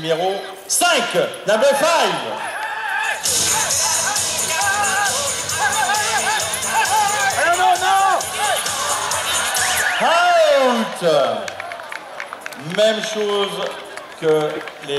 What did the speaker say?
Numéro 5, number 5. Out Même chose que les...